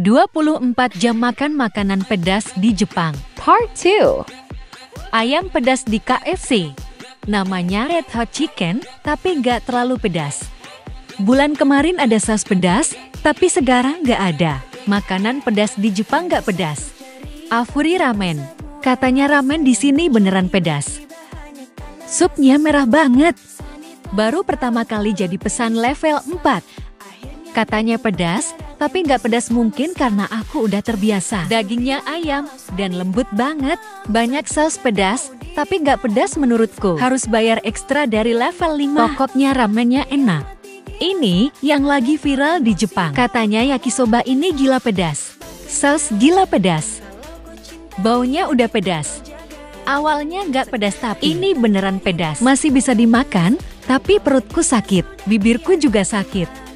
24 jam makan makanan pedas di Jepang. Part 2 Ayam pedas di KFC. Namanya Red Hot Chicken, tapi nggak terlalu pedas. Bulan kemarin ada saus pedas, tapi sekarang nggak ada. Makanan pedas di Jepang nggak pedas. Afuri Ramen. Katanya ramen di sini beneran pedas. Supnya merah banget. Baru pertama kali jadi pesan level 4. Katanya pedas, tapi nggak pedas mungkin karena aku udah terbiasa. Dagingnya ayam dan lembut banget. Banyak saus pedas, tapi nggak pedas menurutku. Harus bayar ekstra dari level 5. Pokoknya ramennya enak. Ini yang lagi viral di Jepang. Katanya yakisoba ini gila pedas. Saus gila pedas. Baunya udah pedas. Awalnya nggak pedas tapi ini beneran pedas. Masih bisa dimakan, tapi perutku sakit. Bibirku juga sakit.